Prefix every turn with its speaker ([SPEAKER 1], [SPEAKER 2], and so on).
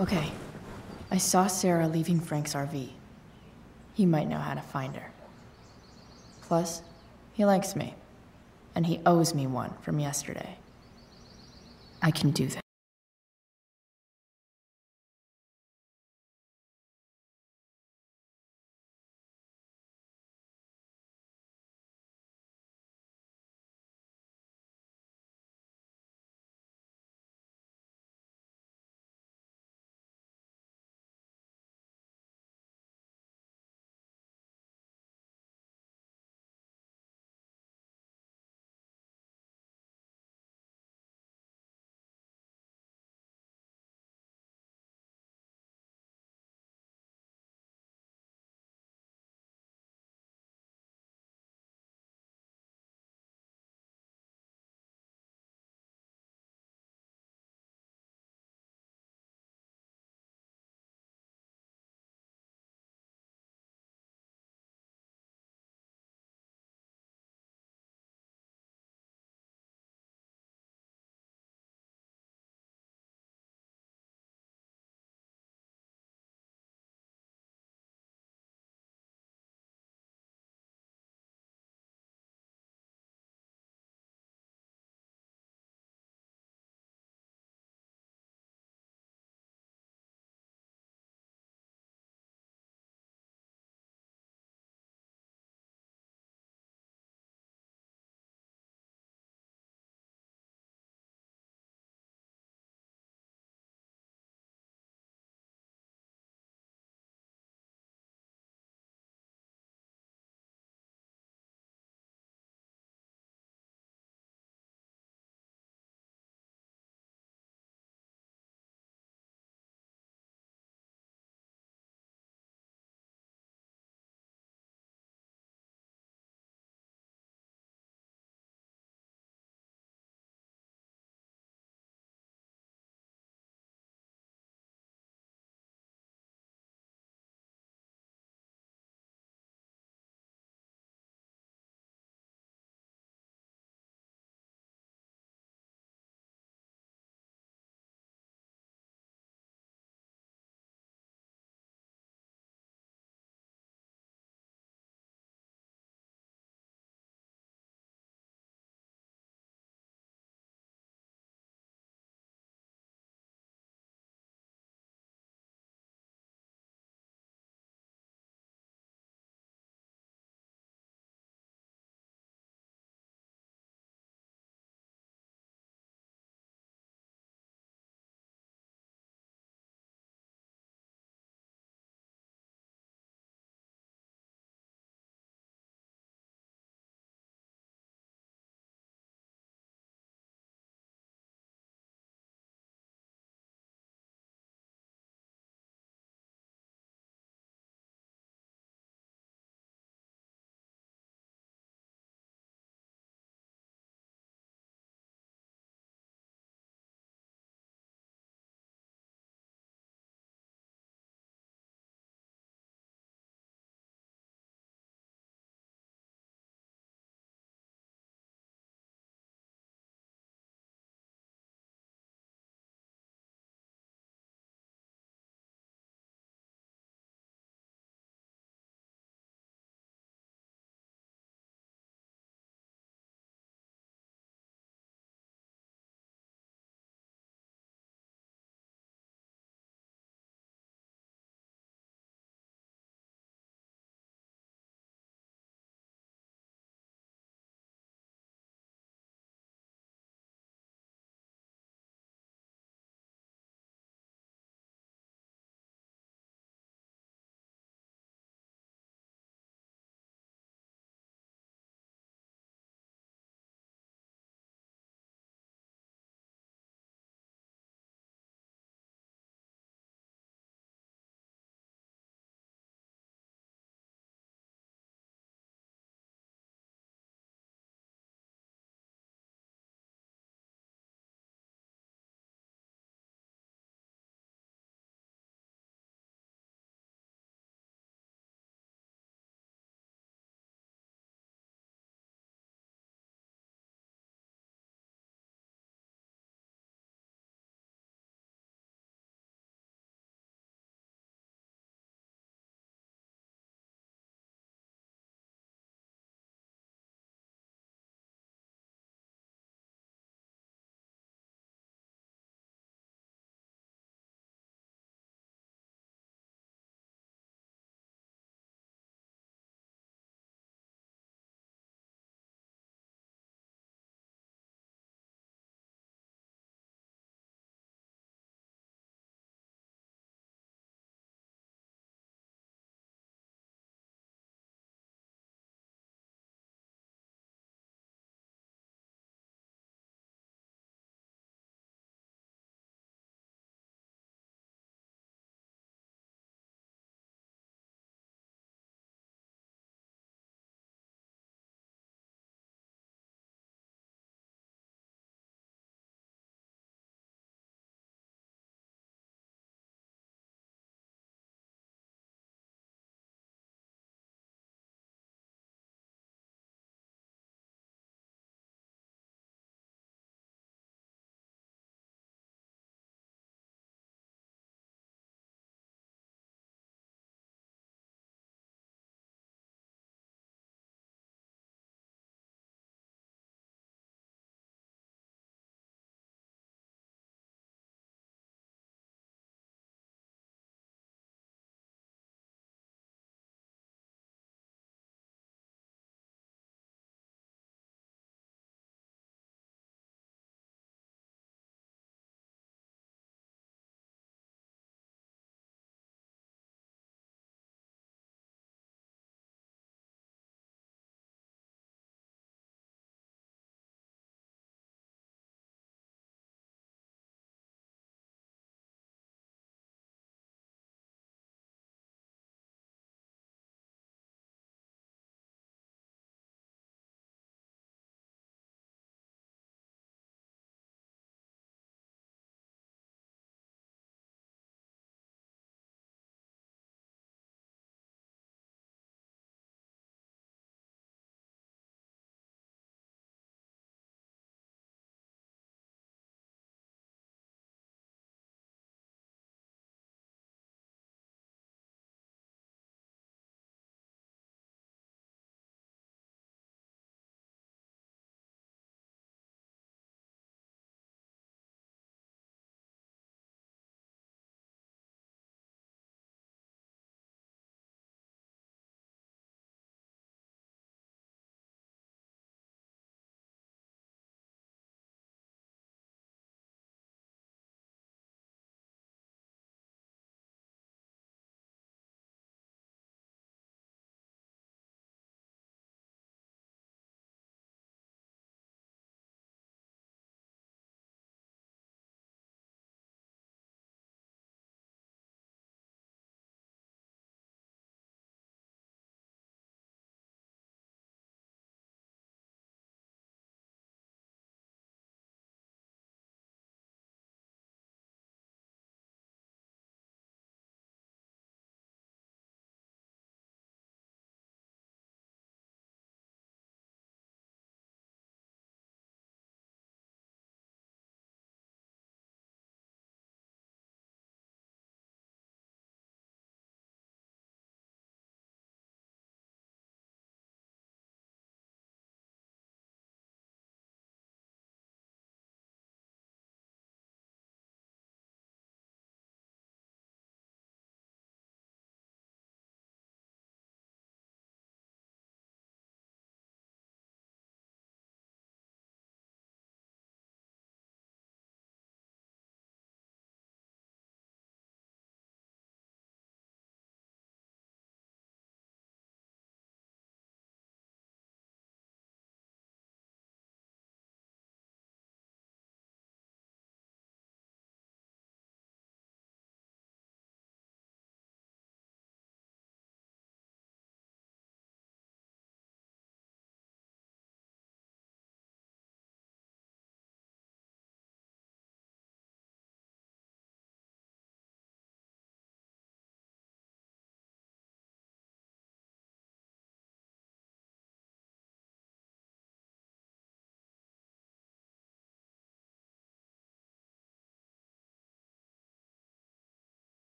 [SPEAKER 1] Okay. I saw Sarah leaving Frank's RV. He might know how to find her. Plus, he likes me. And he owes me one from yesterday. I can do this.